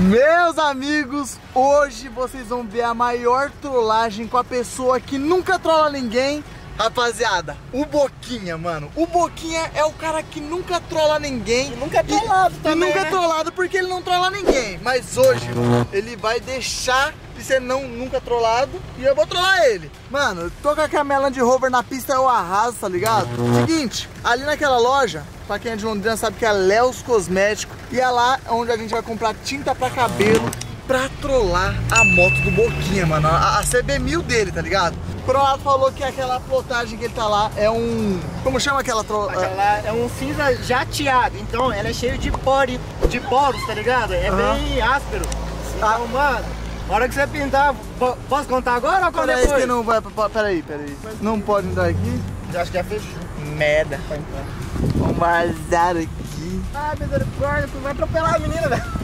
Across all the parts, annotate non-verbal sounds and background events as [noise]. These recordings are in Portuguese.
Meus amigos, hoje vocês vão ver a maior trollagem com a pessoa que nunca trola ninguém. Rapaziada, o Boquinha, mano. O Boquinha é o cara que nunca trola ninguém. E nunca é trollado e, também, E nunca né? é trollado porque ele não trola ninguém. Mas hoje ele vai deixar de ser não, nunca trollado e eu vou trollar ele. Mano, eu tô com a Camela de Rover na pista, eu arraso, tá ligado? Seguinte, ali naquela loja, pra quem é de Londrina sabe que é Léos Cosmético. E é lá onde a gente vai comprar tinta pra cabelo pra trollar a moto do Boquinha, mano. A, a CB1000 dele, tá ligado? O Coronado falou que aquela plotagem que ele tá lá é um... Como chama aquela trola? Aquela é um cinza jateado, então ela é cheio de pore, de poros, tá ligado? É Aham. bem áspero. Ah. Então, mano, na hora que você pintar, po- posso contar agora ou Peraí, depois? que não vai... Peraí, peraí. Não pode entrar aqui? Eu acho que já fechou. Merda. Vamos vazar aqui. Ai, misericórdia, vai atropelar a menina, velho.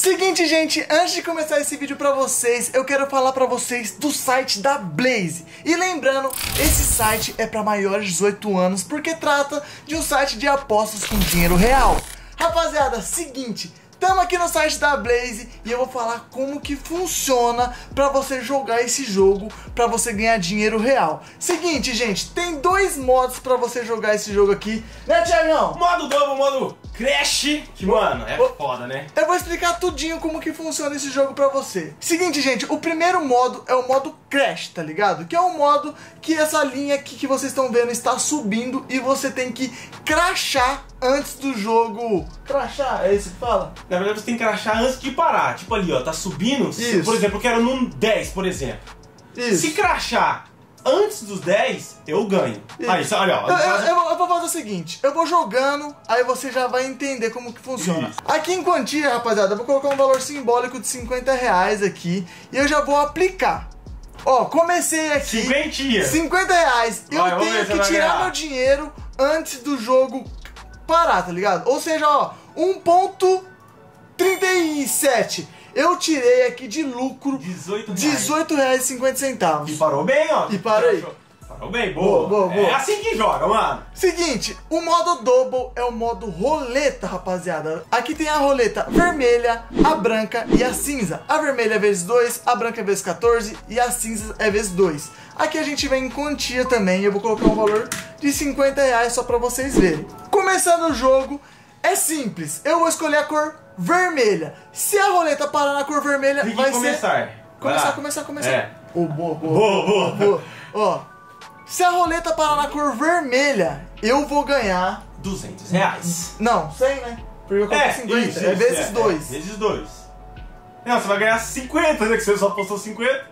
Seguinte, gente, antes de começar esse vídeo pra vocês, eu quero falar pra vocês do site da Blaze. E lembrando, esse site é pra maiores de 18 anos, porque trata de um site de apostas com dinheiro real. Rapaziada, seguinte, Tamo aqui no site da Blaze e eu vou falar como que funciona pra você jogar esse jogo, pra você ganhar dinheiro real. Seguinte, gente, tem dois modos pra você jogar esse jogo aqui, né, Thiagão? Modo double, modo Crash, que mano, é foda, né? Eu vou explicar tudinho como que funciona esse jogo pra você. Seguinte, gente, o primeiro modo é o modo Crash, tá ligado? Que é um modo que essa linha aqui que vocês estão vendo está subindo e você tem que crashar antes do jogo. Crashar, é isso que fala? Na verdade você tem que crachar antes de parar. Tipo ali, ó, tá subindo. Se, Isso. por exemplo, eu quero num 10, por exemplo. Isso. Se crachar antes dos 10, eu ganho. Aí, só- olha, ó. Eu, eu- eu vou- eu vou fazer o seguinte, eu vou jogando, aí você já vai entender como que funciona. Isso. Aqui em quantia, rapaziada, eu vou colocar um valor simbólico de 50 reais aqui e eu já vou aplicar. Ó, comecei aqui. Cinquentinha. 50 reais. Eu Vai, vamos ver tenho se que vai tirar ganhar. meu dinheiro antes do jogo parar, tá ligado? Ou seja, ó, 1.37. Eu tirei aqui de lucro 18 reais. 18 reais e 50 centavos. E parou bem, ó. E parei. Parou bem, Boa, boa. boa, boa. É assim que joga, mano. Seguinte, o modo double é o modo roleta, rapaziada. Aqui tem a roleta vermelha, a branca e a cinza. A vermelha é vezes 2, a branca é vezes 14 e a cinza é vezes 2. Aqui a gente vem em quantia também, eu vou colocar um valor de 50 reais só pra vocês verem. Começando o jogo, é simples. Eu vou escolher a cor vermelha. Se a roleta parar na cor vermelha, Clique vai em começar. ser... Vai Começar, lá. começar, começar. É. Ô, boa, boa, Boa, boa. boa. Ó, se a roleta parar na cor vermelha, eu vou ganhar 200 reais. não, 100, né? Porque eu comprei 50. isso, é vezes é, 2. É, vezes 2. Não, você vai ganhar 50, né? Que você só postou 50.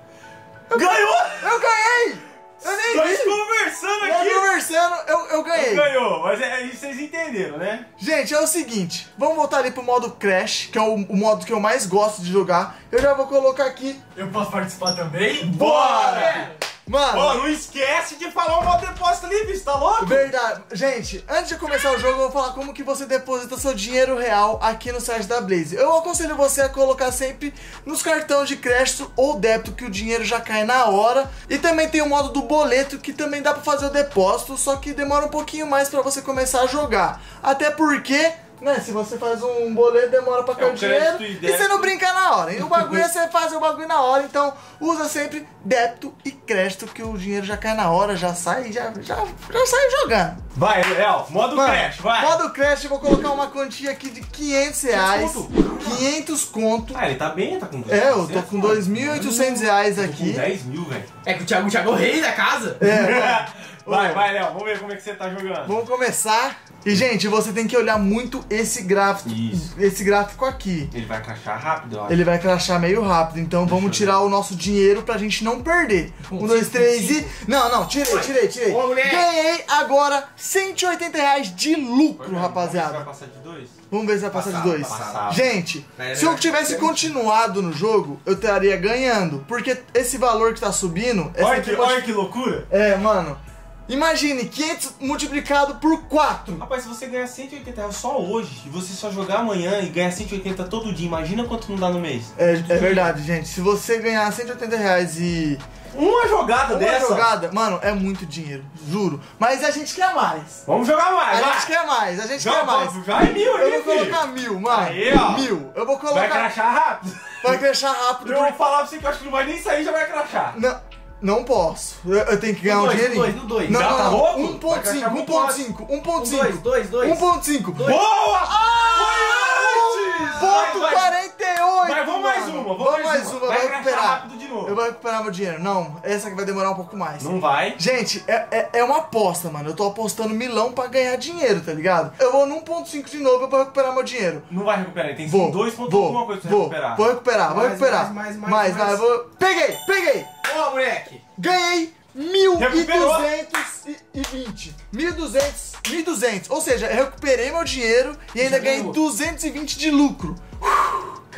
Ganhou! Eu ganhei! Eu nem Nós vi! conversando Eu aqui. conversando, eu, eu ganhei. Ganhou, mas é, é, vocês entenderam, né? Gente, é o seguinte. Vamos voltar ali pro modo Crash, que é o, o modo que eu mais gosto de jogar. Eu já vou colocar aqui. Eu posso participar também? Bora! Mano, Ó, não esquece de falar o modo depósito livre, tá louco? Verdade. Gente, antes de começar o jogo, eu vou falar como que você deposita seu dinheiro real aqui no site da Blaze. Eu aconselho você a colocar sempre nos cartões de crédito ou débito, que o dinheiro já cai na hora. E também tem o modo do boleto, que também dá pra fazer o depósito, só que demora um pouquinho mais pra você começar a jogar. Até porque... Né, se você faz um boleto, demora pra cair É, o dinheiro e e, você não brinca na hora. E o bagulho é você fazer o bagulho na hora, então usa sempre débito e crédito, que o dinheiro já cai na hora, já sai, já, já, já sai jogando. Vai, El, modo Mano, crash, vai. Modo Crash, eu vou colocar uma quantia aqui de 500 reais. conto? 500 conto. Ah, ele tá bem, tá com É, eu tô com 2.800 2.800 reais aqui. 10 mil, velho. É que o Thiago, o Thiago é o rei da casa? É, [laughs] Vai, vai, Léo, vamos ver como é que você tá jogando. vamos começar. E, gente, você tem que olhar muito esse gráfico, Isso. esse gráfico aqui. Ele vai crachar rápido, acho. Ele vai crashar meio rápido, então vamos eu tirar o nosso dinheiro pra gente não perder. Um, dois, três e. Não, não, tirei, tirei, tirei. Ô. Ganhei agora 180 reais de lucro, Vai rapaziada. passar de dois? Vamos ver se vai passar de dois. passava. Gente, Vai, se eu vai, tivesse vai. continuado no jogo, eu estaria ganhando. Porque esse valor que tá subindo é Olha que, olha que loucura. É, mano. Imagine, 500 multiplicado por 4. Rapaz, se você ganhar 180 reais só hoje e você só jogar amanhã e ganhar 180 todo dia, imagina quanto não dá no mês. É, é verdade, gente. Se você ganhar 180 reais e Uma jogada uma dessa. jogada, mano, é muito dinheiro, juro. Mas a gente quer mais. Vamos jogar A mais, vai. gente quer mais, a gente Já, quer mais. já é mil Eu vou filho. colocar mil, mano. Aí, ó. Mil. Eu vou Vai colocar. crachar rápido. Vai crachar rápido. Eu vou porque- falar pra você que eu acho que não vai nem sair, já vai crachar. Não, não posso. Eu, eu tenho que ganhar um dinheirinho. no dois, no dois. Não, Já não, tá louco? 1.5, Vai crachar muito 1.5, 1.5. Dois, dois, dois. 1.5. Boa! Ah! Foi antes! Ponto Vai, vai. 48! Mas vamos mais uma, vamos, Vamos mais uma, Vai vai recuperar. rápido de novo. Eu vou recuperar meu dinheiro. Não, essa aqui vai demorar um pouco mais. Não vai. Gente, é, é, é uma aposta, mano. Eu tô apostando milão pra ganhar dinheiro, tá ligado? Eu vou no 1.5 de novo pra recuperar meu dinheiro. Não vai recuperar, tem Vou, dois pontos vou, alguma coisa pra vou, recuperar. Vou recuperar, vou Mais, recuperar. mais, mais, mais, mais. eu vou... Peguei, peguei! Ó, moleque. Ganhei Recuperou. 1.220. 1.200, 1.200. Ou seja, eu recuperei meu dinheiro e ainda ganhei ganhou. 220 de lucro.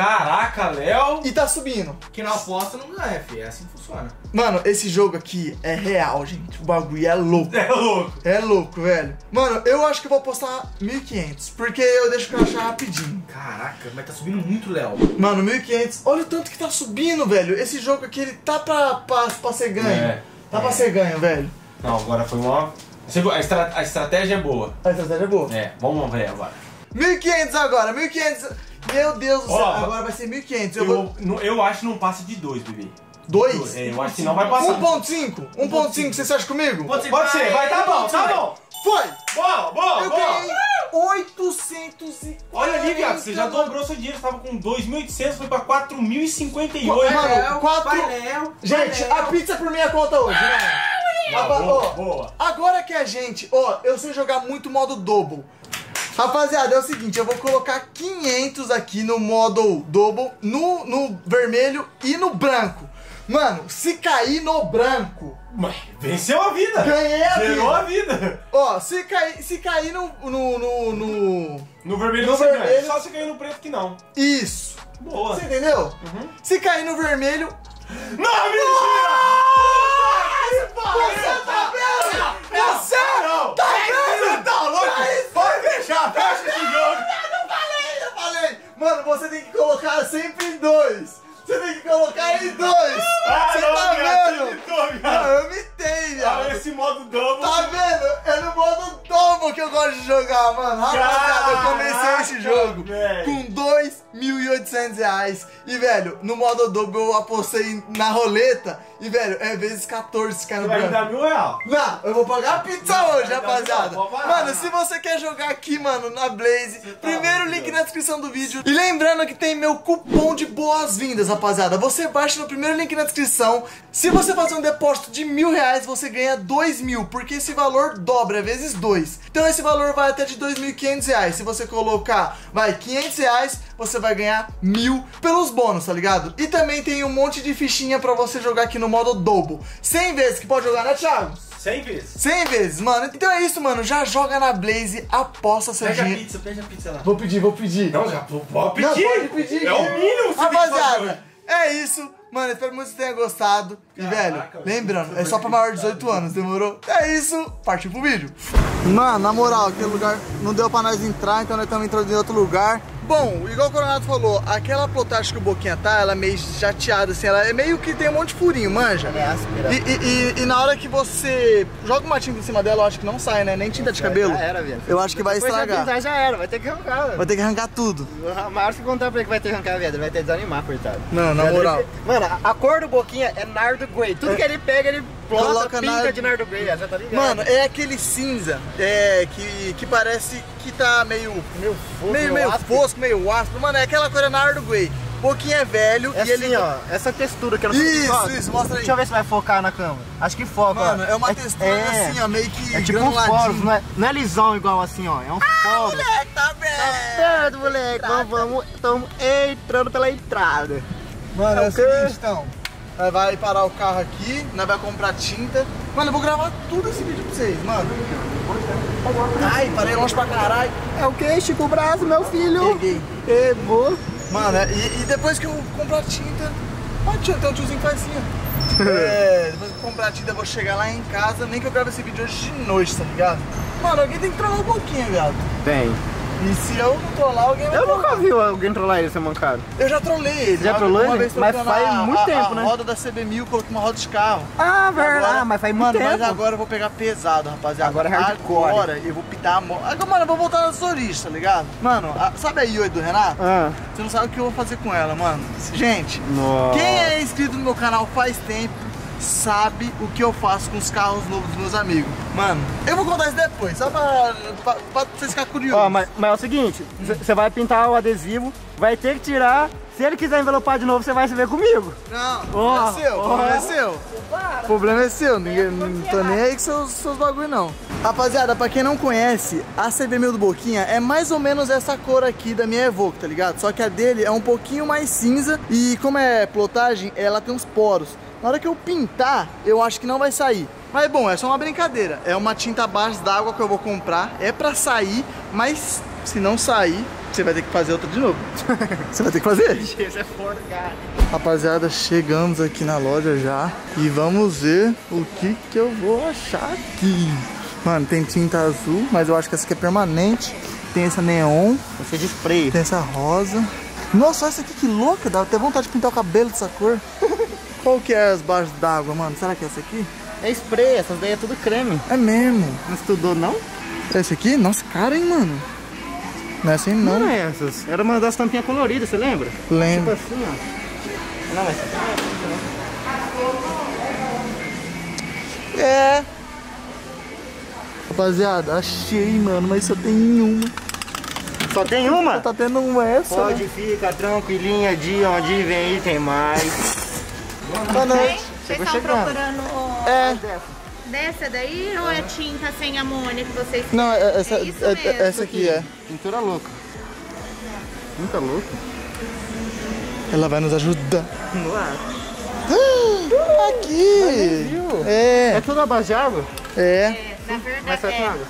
Caraca, Léo. E tá subindo. Que não aposta não ganha, fi. É assim que funciona. Mano, esse jogo aqui é real, gente. O bagulho é louco. É louco. É louco, velho. Mano, eu acho que eu vou apostar 1.500. Porque eu deixo crachar rapidinho. Caraca, mas tá subindo muito, Léo. Mano, 1.500. Olha o tanto que tá subindo, velho. Esse jogo aqui, ele tá pra, pra, pra ser ganho. É. Tá pra ser ganho, velho. Não, agora foi uma. A, estra- a estratégia é boa. A estratégia é boa. É, vamos ver agora. 1.500 agora, 1.500. Meu Deus do Ó, céu, agora vai ser 1.500. Eu, Eu, vou... não- eu acho que não passa de dois, bebê. 2? É, eu acho que não vai passar. 1.5? 1.5, você acha comigo? Pode ser, Pode ser, vai, tá bom, tá bom. Foi! Boa, boa, Eu boa. ganhei 800 e... Olha ali, viado, você já dobrou seu dinheiro, você tava com 2.800, foi pra 4.058. Mano, Léo, quatro- Léo. Gente, vai, a pizza é por minha conta hoje, né? Ah, boa, ó, boa. Agora que a gente, ó, eu sei jogar muito modo double. Rapaziada, é o seguinte, eu vou colocar 500 aqui no modo double, no, no vermelho e no branco. Mano, se cair no branco, Mas venceu a vida. Ganhei a Zerou a vida. ó, se cair, se cair no, no, no, no- No vermelho No você ganha. vermelho- Só você ganhou no preto que não. Isso. Boa. Você entendeu? Uhum. Se cair no vermelho, Não, mentira! você tá vendo? Você Não! tá vendo? Você tá louco? Pode fechar, fecha esse jogo. Eu falei, eu falei. Mano, você tem que colocar sempre em dois. Você tem que colocar em dois. Ah, Você não, tá viado, vendo? Não, eu mitei, Ah, viado. esse modo double. Tá vendo? É no modo double que eu gosto de jogar, mano. Rapaziada, eu comecei esse jogo com 2.800 reais. E, velho, no modo double eu apostei na roleta. E, velho, é vezes 14 se cair Você vai me dar mil real. Não, eu vou pagar a pizza hoje, rapaziada. não, pode parar. Mano, se você quer jogar aqui, mano, na Blaze, tá primeiro link Deus. na descrição do vídeo. E lembrando que tem meu cupom de boas-vindas, rapaziada. Você baixa no primeiro link na descrição. Se você fazer um depósito de mil reais, você ganha dois mil, porque esse valor dobra, vezes dois. Então esse valor vai até de 2.500 reais. Se você colocar, vai, 500 reais, você vai ganhar mil pelos bônus, tá ligado? E também tem um monte de fichinha pra você jogar aqui no modo double. 100 vezes que pode jogar, né, Thiago? 100 vezes. 100 vezes, mano. Então é isso, mano. Já joga na Blaze, aposta seu Pede a dinheiro. pizza, pede a pizza lá. Vou pedir, vou pedir. Não, já Não, pedir. pode pedir. É o mínimo. Rapaziada, é isso. Mano, espero muito que você tenha gostado. E, velho, lembrando, é só pra maior de 18 anos, demorou? É isso, partiu pro vídeo. Mano, na moral, aquele lugar não deu pra nós entrar, então nós estamos entrando em outro lugar. Bom, igual o Coronado falou, aquela plotagem que o Boquinha tá, ela é meio jateada, assim, ela é meio que tem um monte de furinho, manja? Ela é áspera. E, e- e- e na hora que você joga uma tinta em cima dela, eu acho que não sai, né? Nem tinta de cabelo. Já era, velho. Eu acho que vai Depois estragar. pintar, já era, vai ter que arrancar, velho. Vai ter que arrancar tudo. O Marcos que contar pra ele que vai ter que arrancar, velho. Vai ter que desanimar, coitado. Não, na moral. Mano, a- a cor do Boquinha é Nardo Grey. Tudo que ele pega, ele plota, Coloca pinta Nardo- de Nardo Grey, já tá ligado? Mano, é aquele cinza é, que, que parece que tá meio. meio fofo, meio, meio áspero. fosco, meio áspero. Mano, é aquela cor Nardo Grey. Boquinha é velho É e assim, ele. ó, essa textura que eu não Isso, Foca. isso, mostra aí. Deixa eu ver se vai focar na câmera. Acho que foca, Mano, ó. é uma textura é, assim, ó, meio que. É tipo um foro, não é, não é lisão igual assim, ó. É um foro. Moleque, tá bem! Certo, moleque. Vamos, vamos, estamos entrando pela entrada. Mano, é o Ok. seguinte, então. Nós vai parar o carro aqui, nós vai comprar tinta. Mano, eu vou gravar tudo esse vídeo pra vocês, mano. Ai, parei longe pra caralho. É o que, Chico Braço, meu filho? Peguei. Pegou. Mano, é- e, e depois que eu comprar tinta. Ó, tio, tem um tiozinho que faz assim, ó. [laughs] É, depois que eu comprar a tinta, eu vou chegar lá em casa, nem que eu grave esse vídeo hoje de noite, tá ligado? Mano, alguém tem que trollar um pouquinho, viado. Tem. E se eu não trollar, alguém vai Eu trollar. nunca vi alguém trollar ele, seu mancado. Eu já trolei ele. Já Uma- trollou ele? Mas faz a- muito a- tempo, a né? roda da CB1000, coloquei uma roda de carro. Ah, verdade. Ah, mas faz muito mano, tempo. mas agora eu vou pegar pesado, rapaziada. Agora é hardcore. Agora eu vou pitar a moto. Agora, mano, eu vou voltar nas origens, tá ligado? Mano, a- sabe a Yoi do Renato? Ah, Você não sabe o que eu vou fazer com ela, mano. Gente, nossa. quem é inscrito no meu canal faz tempo sabe o que eu faço com os carros novos dos meus amigos. Mano, eu vou contar isso depois, só pra, pra, pra vocês ficarem curiosos. Ó, mas, mas é o seguinte, você vai pintar o adesivo, vai ter que tirar. Se ele quiser envelopar de novo, você vai se ver comigo. Não, Ó, é seu, o ó. problema é seu. O problema é seu, ninguém, não tô nem aí com seus, seus bagulho não. Rapaziada, pra quem não conhece, a CB1000 do Boquinha é mais ou menos essa cor aqui da minha Evoque, tá ligado? Só que a dele é um pouquinho mais cinza e como é plotagem, ela tem uns poros. Na hora que eu pintar, eu acho que não vai sair. Mas bom, é só uma brincadeira. É uma tinta base d'água que eu vou comprar. É pra sair, mas se não sair, você vai ter que fazer outra de novo. [laughs] você vai ter que fazer. Esse é cara. Rapaziada, chegamos aqui na loja já e vamos ver o que que eu vou achar aqui. Mano, tem tinta azul, mas eu acho que essa aqui é permanente. Tem essa neon, Você de spray. tem essa rosa. Nossa, olha essa aqui que louca, dá até vontade de pintar o cabelo dessa cor. [laughs] Qual que é as baixas d'água, mano? Será que é essa aqui? É spray, essas daí é tudo creme. É mesmo. Não estudou, não? É essa aqui? Nossa, cara, hein, mano? Não é assim Não, não. é essas. Era uma das tampinhas coloridas, você lembra? Tipo Lembro. assim, ó. Não, essa É. Rapaziada, achei, mano, mas só tem uma. Só tem uma? Tá tendo uma essa. né? Pode ficar tranquilinha de onde vem aí tem mais. Boa noite. Vocês estão chegando. procurando É. dessa daí ou é tinta sem amônia que vocês Não, é- essa, É é- mesmo. essa aqui é. Pintura louca. Pinta louca? Ela vai nos ajudar. No ar. [gasps] Aqui! É, É tudo a base de água? é. É, na verdade, Mas sai com é, água?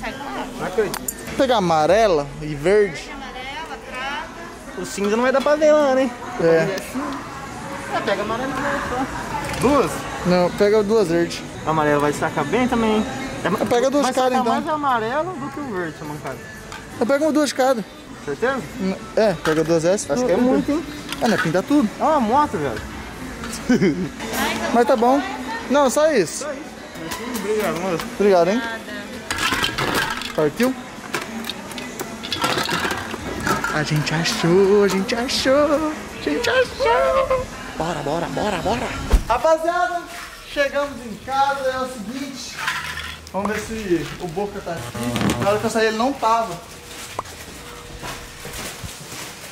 sai com água. Não acredito. Vou pegar amarela e verde. Amarela, prata. O cinza não vai dar pra ver lá, né? É. É, pega amarelo e verde só. Duas? Não, pega duas verdes. O amarelo vai destacar bem também. É, Pega duas caras, saca então. mais amarelo do que o verde, seu mancado. Eu pego duas de cada. Certeza? É, pega duas essas. Acho que é muito, hein? É, né? Pinta tudo. É uma moto, velho. [laughs] Mas tá bom. Não, só isso. Obrigado, moço. Obrigado, hein? Partiu? A gente achou, a gente achou, a gente achou. Bora, bora, bora, bora. Rapaziada, chegamos em casa, é o seguinte. Vamos ver se o Boca tá aqui. Na hora que eu saí ele não tava.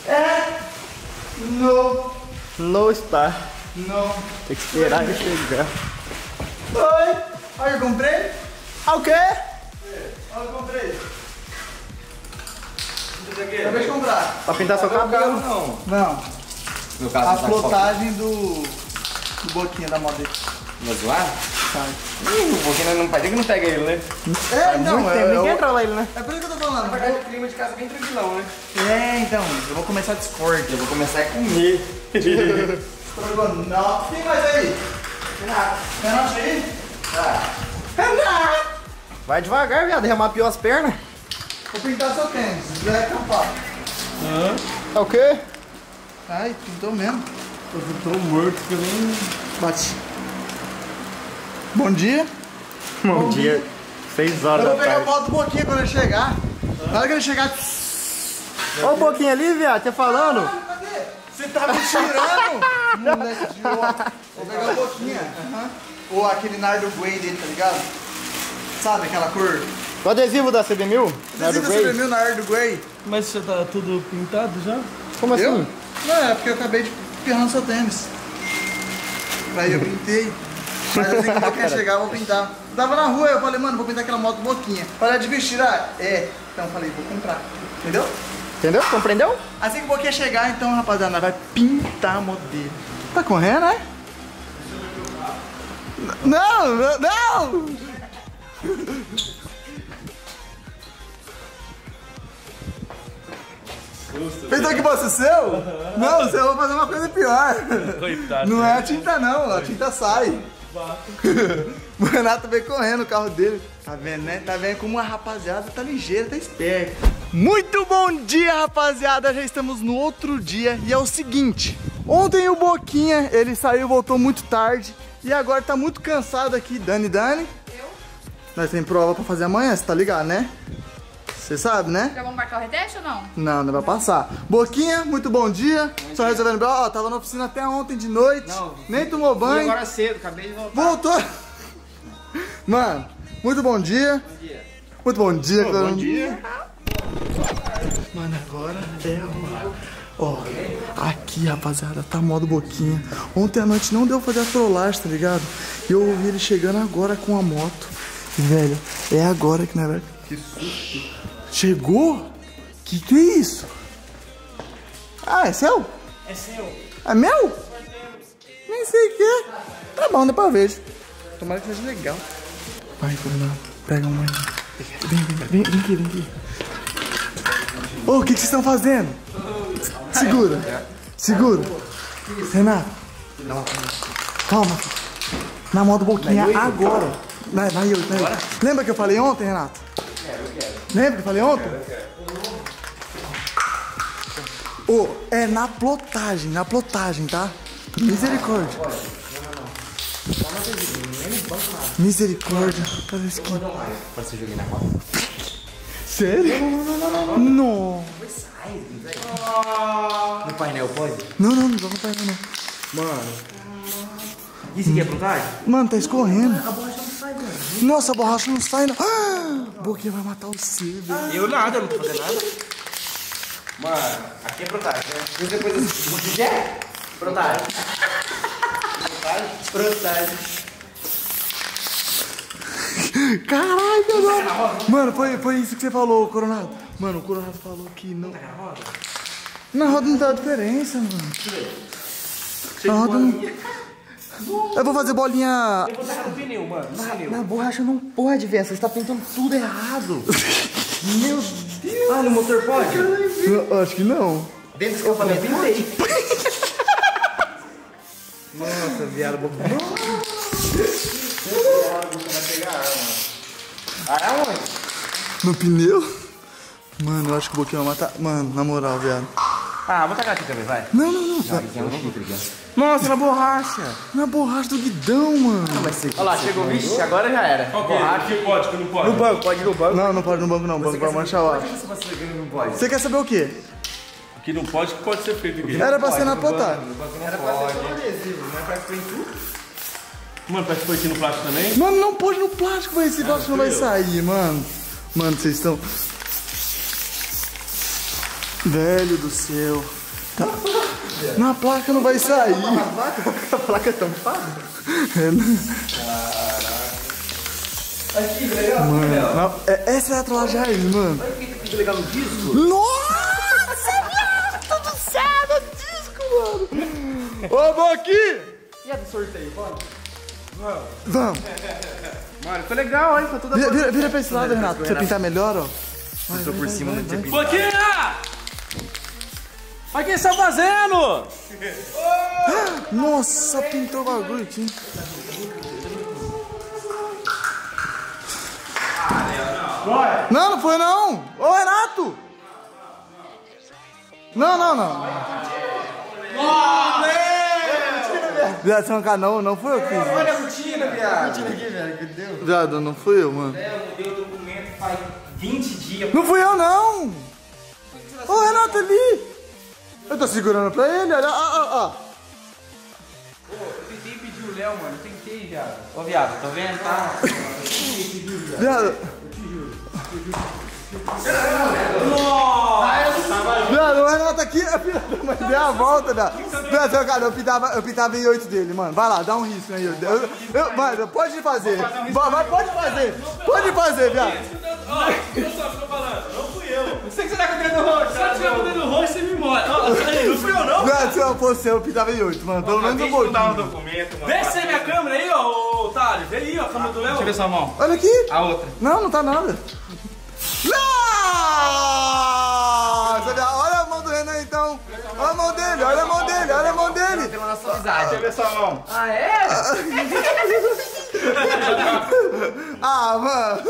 É. No. No está. Não. Tem que esperar ele chegar. Oi. Olha, eu comprei. Ah, o quê? Olha, eu comprei. Acabei de comprar. Pra pintar seu cabelo? Não. Não. No A caso, tá plotagem do. do boquinha da moda. Vai zoar? Sabe? Ih, o pouquinho não pode que não pega ele, né? É, não, Muito é, tempo. Ninguém é, trola ele, né? é por isso que eu tô falando. Verdade, o clima de casa é bem tranquilão, né? É, então, eu vou começar a Discord. Eu vou começar a comer. Estrogonofe. Quem mais aí? Renato. Renato aí? Renato! Vai devagar, viado. Remapeou as pernas. Vou pintar seu tênis, vai acampar. É o quê? Ai, pintou mesmo. Eu tô morto que eu nem. Bate. Bom dia. Bom dia. Seis horas Eu da vou pegar a tarde. foto do Boquinha quando ele chegar. Na hora que ele chegar. Olha um pouquinho ali, viado. Você falando. Cadê? Você tá me tirando? [laughs] Moleque de louco. Vou pegar o Boquinha. Ou aquele nardo grey dele, tá ligado? Sabe aquela cor? O adesivo da CB1000? Não é do Adesivo Grey? CB1000 nardo grey. Mas você tá tudo pintado já? Como assim? Eu? Não, é porque eu acabei de ferrando seu tênis. Aí eu pintei. Mas assim que o Boquinha chegar, eu vou pintar. Tava na rua, eu falei, mano, vou pintar aquela moto Boquinha. Falei, de vestir, ah, é. Então eu falei, vou comprar. Entendeu? Entendeu? Compreendeu? Assim que o Boquinha chegar, então, rapaziada, nós vai pintar a moto dele. Tá correndo, né? Não, não, não! Pensou que fosse seu? Não, você vai fazer uma coisa pior. Coitado. Não é a tinta não, a tinta sai. [laughs] O Renato veio correndo o carro dele. Tá vendo, né? Tá vendo como a rapaziada tá ligeira, tá esperta. Muito bom dia, rapaziada. Já estamos no outro dia e é o seguinte. Ontem o Boquinha, ele saiu, voltou muito tarde. E agora tá muito cansado aqui. Dani, Dani. Eu? Nós temos prova pra fazer amanhã, você tá ligado, né? Você sabe, né? Já vamos marcar o reteste ou não? Não, não vai passar. Boquinha, muito bom dia. Só resolvendo. Ó, tava na oficina até ontem de noite. Não. Nem tomou banho. agora cedo, acabei de voltar. Voltou. [laughs] Mano, muito bom dia. Bom dia. Muito bom dia, cara. Bom dia. Mano, agora é hora. Ó, aqui, rapaziada, tá modo boquinha. Ontem à noite não deu pra fazer a trollagem, tá ligado? E eu ouvi ele chegando agora com a moto. E, velho, é agora que, né, velho? Que susto. Chegou? Que que é isso? Ah, é seu? É seu. É meu? Nem sei o que é. Tá bom, depois eu vejo. Tomara que seja legal. Vai, Coronel. Pega uma. Vem, vem, vem, vem aqui, vem aqui. Ô, o que, que vocês estão fazendo? Segura. Segura. Renato. Calma. Na moto boquinha agora. Vai, vai, eu. Lembra que eu falei ontem, Renato? Lembra que eu falei ontem? Ô, é na plotagem, na plotagem, tá? Misericórdia. Misericórdia. Cadê esse aqui? Pode ser joguei na roda? Sério? Não. No painel pode? Não, não, não vamos pra não. Mano. Isso aqui é vantagem? Mano, tá escorrendo. Nossa, a borracha não sai, não. Ah, Boquinha vai matar o C, velho. Eu nada, eu não tô fazendo nada. Mano, aqui é protagem, né? E depois assim, o que é? Protagem. Protagem? Protagem. Caralho, mano. Mano, foi, foi isso que você falou, Coronado. Mano, o Coronado falou que não. Na roda não dá diferença, mano. Na roda não. Eu vou fazer bolinha. Eu vou dar no pneu, mano. No pneu. Na borracha não pode, velho. Você está pintando tudo errado. Meu Deus. Ah, no motor pode? Eu acho que não. Dentro do escapamento tem. Nossa, viado. bo- Aonde? No pneu? Mano, eu acho que o Boquinha vai matar. Mano, na moral, viado. Ah, vou tacar aqui também, vai. Não, não, não. Nossa, na borracha. Na borracha do guidão, mano. Olha lá, chegou, vixe, agora já era. Qual que que pode, que não pode? No banco, pode ir no banco. Não, não pode no banco não. O banco vai manchar ar. Se você não quer saber o quê? O que não pode, que pode ser feito aqui. Era pra ser na plotagem. Era pra ser só adesivo, não é pra ser em tudo. Mano, parece que foi aqui no plástico também. Mano, não pode no plástico, velho. Esse plástico não vai sair, mano. Mano, vocês estão. Velho do céu. Tá- Na placa não vai sair. A placa é tampada? É, né? Mano, na- é- essa é a trollagem mano. Que legal no disco. Nossa, viado do céu, no disco, mano. Ô, Boqui! E a do sorteio, pode? Vamos. [laughs] Mano, ficou legal, hein? Tá toda Vira, vira, vira pra esse lado, Renato. Pra você pintar melhor, ó. Tô por cima do dia Boquinha! Mas o que você tá fazendo? Nossa, pintou o bagulho aqui. Não, não foi não. Ô, Renato. Não, não, não. Viado, você é um canal, não fui eu que fiz. Olha a rotina, viado. Viado, não fui eu, mano. Eu mudei o documento faz 20 dias. Não fui eu, não. Ô, Renato, ali. Eu tô segurando pra ele, olha. Ah, ah, ah. Eu tentei pedir o Léo, mano. Eu tentei, viado. Ô, viado, tá vendo? Tá? Viado. Viado, o Renato aqui, da mãe deu a volta, viado. Viado, seu cara, eu pintava, eu pintava em 8 dele, mano. Vai lá, dá um risco aí. Eu, eu, eu- mano, pode fazer. Vai, vai, pode fazer. Pode fazer, viado. Eu só tô falando, não fui eu. Você que você tá com o dedo roxo. Se eu tiver com o dedo roxo, Ó, aí, Não fui eu, não. Viado, se eu fosse eu, eu pintava em 8, mano. Pelo menos um pouquinho. documento, mano. Vê se é minha câmera aí, ó, ô, otário. Vê aí, ó, a câmera do Léo. Deixa eu ver sua mão. Olha aqui. A outra. Não, não tá nada. Nossa, olha a mão do Olha a mão dele, olha a mão dele, olha a mão dele. Pela nossa amizade. Deixa eu ver sua mão. Ah, é? [laughs] [laughs] Ah, mano.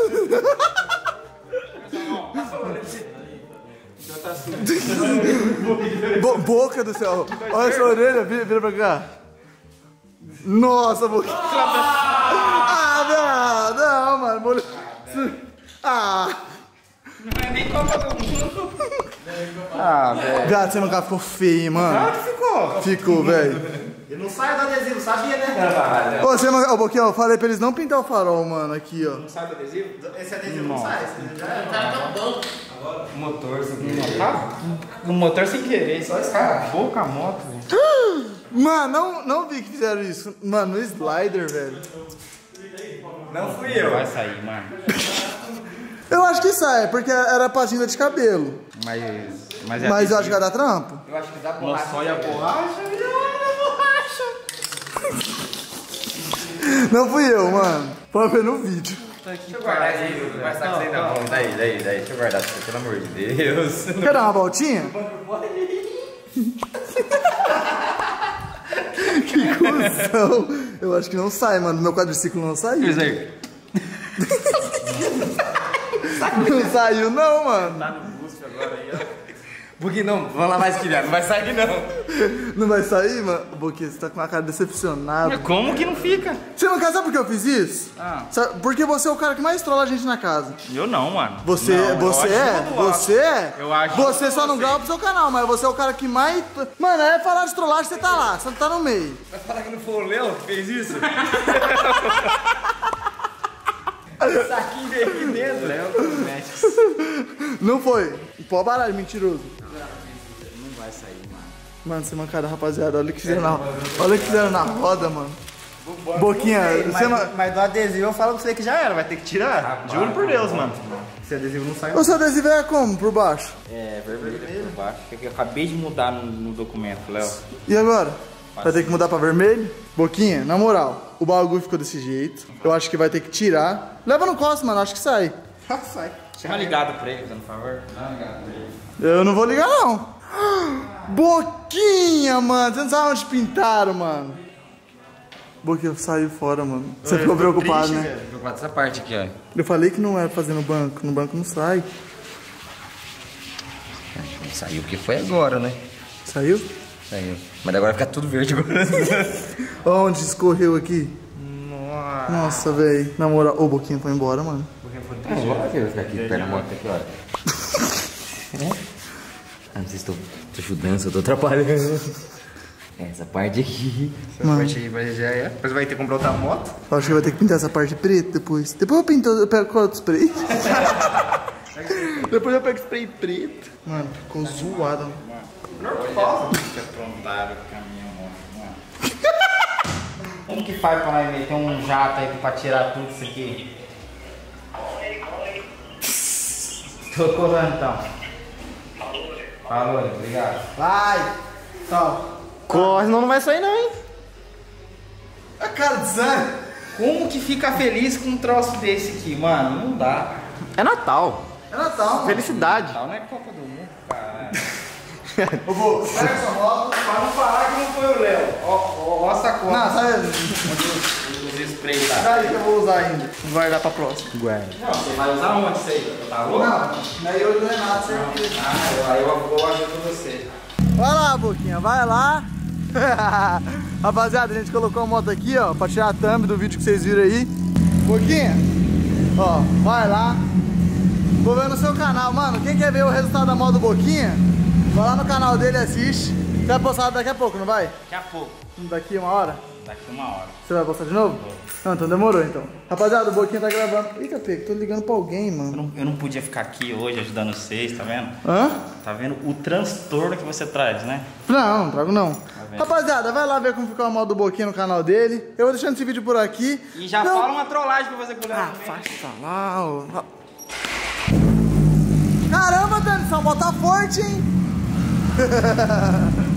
[laughs] Bo- boca do céu. Olha essa orelha, vira, vira pra cá. Nossa, boca. [laughs] Ah, não, não, mano. Mole- Ah, Não é nem Copa do Mundo. Ah, velho. gato, você nunca ficou feio, hein, mano. Ficou. Ficou, velho. Ele não sai do adesivo, sabia, né? Ô, você não. Ô, Boquinha, eu falei pra eles não pintar o farol, mano, aqui, ó. Sai do adesivo? Esse adesivo não, sai. esse já é. Motor sem querer. O motor sem querer. Só Acabou com a moto, velho. [gasps] Mano, não, não vi que fizeram isso. Mano, no slider, velho. Não fui eu. Vai sair, mano. [laughs] Eu acho que sai, porque era pastinha de cabelo. Mas. Mas, é Mas eu acho que vai dar trampo. Eu acho que dá Nossa, borracha. olha a borracha. Não fui eu, mano. Pode ver no vídeo. Deixa eu guardar isso aí. Vai estar com isso aí na mão. Daí, daí, daí. Deixa eu guardar isso pelo amor de Deus. Quer dar uma voltinha? [laughs] que cuzão. Eu acho que não sai, mano. Meu quadriciclo não saiu. Isso [laughs] aí. Não saiu, não, mano. Tá no busto agora aí, ó. Porque não, vamos lá mais criar, não vai sair não. Não vai sair, mano? Boquinha, você tá com uma cara decepcionada. Mas como que não fica? Você não quer saber por que eu fiz isso? Ah. Sabe- Porque você é o cara que mais trola a gente na casa. Eu não, mano. Você, Não, eu você é? que. Você é? Eu acho Você que só não grava pro seu canal, mas você é o cara que mais. Mano, é falar de trollagem, você tá lá, você não tá no meio. Vai falar que não foi o Léo que fez isso? [laughs] Saquinho veio aqui dentro. Léo Não foi. Pó baralho, mentiroso. Não vai sair, mano. Mano, você é mancada, rapaziada. Olha o que fizeram na, olha o que fizeram na roda, mano. Boquinha, você Mas, não. mas do adesivo eu falo pra você que já era, vai ter que tirar. Juro por Deus, mano. Esse adesivo não sai. O seu adesivo é como? Por baixo? É, vermelho por baixo. Que Eu acabei de mudar no, no documento, Léo. E agora? Vai ter que mudar pra vermelho? Boquinha, na moral, o bagulho ficou desse jeito. Eu acho que vai ter que tirar. Leva no costo, mano, acho que sai. [laughs] sai. Dá uma ligada pra ele, por favor. Dá uma ligada pra ele. Eu não vou ligar, não. Boquinha, mano. Você não sabe onde pintaram, mano. Boquinha saiu fora, mano. Você ficou preocupado, né? Vou preocupado essa parte aqui, ó. Eu falei que não era fazer no banco. No banco não sai. Não saiu porque foi agora, né? Saiu? Saiu. Mas agora fica tudo verde agora. [laughs] Onde escorreu aqui? Nossa, velho. Na moral, ô, Boquinha foi embora, mano. Que eu vou ficar aqui perto da moto aqui, olha. Ah, não sei se tô, tô ajudando, se eu tô atrapalhando. Essa parte aqui. Essa parte aí vai já é. Depois vai ter que comprar outra moto. Eu acho que vai ter que pintar essa parte preta depois. Depois eu pinto, eu pego qual outro spray? [laughs] depois eu pego spray preto. Mano, ficou zoado. Que aprontaram com a minha moto, mano. [laughs] Como que faz pra nós meter um jato aí pra tirar tudo isso aqui? Tô correndo então. Falou, obrigado. Vai! Tchau. Corre, senão não vai sair não, hein? A cara de Zé. Como que fica feliz com um troço desse aqui, mano? Não dá. É Natal. É Natal, mano. Felicidade. Tal não é Copa do Mundo, cara. Ô, Bo, pega essa moto. Pra não falar que não foi o Léo. Ó, ó, ó a sacola. Não, sai spray tá. daí que eu vou usar ainda. Vou guardar pra próxima. Não, você vai usar onde isso aí? Tá louco? Não, daí eu não é nada, certeza. Ah, eu, aí eu vou ajudo você. Vai lá, Boquinha, vai lá. [laughs] Rapaziada, a gente colocou a moto aqui, ó, pra tirar a thumb do vídeo que vocês viram aí. Boquinha, ó, vai lá. Vou ver no seu canal, mano. Quem quer ver o resultado da moto do Boquinha, vai lá no canal dele e assiste. Você vai postar daqui a pouco, não vai? Daqui a pouco. Daqui uma hora? Daqui uma hora. Você vai postar de novo? Não, então demorou então. Rapaziada, o Boquinha tá gravando. Eita, Pego, tô ligando pra alguém, Eu mano. não, eu não podia ficar aqui hoje ajudando vocês, tá vendo? Hã? Tá vendo o transtorno que você traz, né? Não, não trago não. vendo? Rapaziada, vai lá ver como ficou a moto do Boquinha no canal dele. Eu vou deixando esse vídeo por aqui. E já Não- fala uma trollagem pra você com o Ah, faixa lá, ó. Caramba, Dani, essa moto tá forte, hein? [laughs]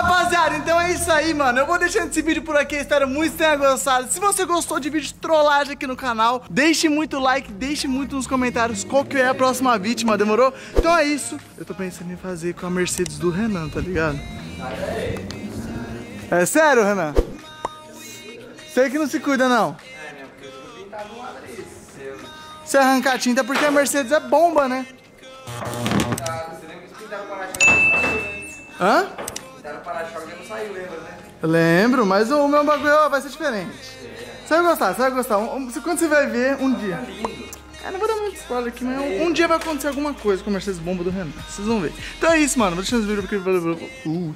Rapaziada, então é isso aí, mano. Eu vou deixando esse vídeo por aqui. Espero muito que tenha gostado. Se você gostou de vídeo de trollagem aqui no canal, deixe muito like, deixe muito nos comentários qual que é a próxima vítima, demorou? Então é isso. Eu tô pensando em fazer com a Mercedes do Renan, tá ligado? É sério, Renan? Sei que não se cuida, não. É, meu, porque eu. Se arrancar a tinta, porque a Mercedes é bomba, né? Você né? Hã? O saiu, lembra, né? Lembro, mas o meu bagulho ó, vai ser diferente. Você vai gostar, você vai gostar. Um- Quando você vai ver, um dia. Lindo. É, não vou dar muito spoiler aqui, mas um, um dia vai acontecer alguma coisa com a Mercedes Bomba do Renan. Vocês vão ver. Então é isso, mano. Vou deixar esse vídeo porque... Uh.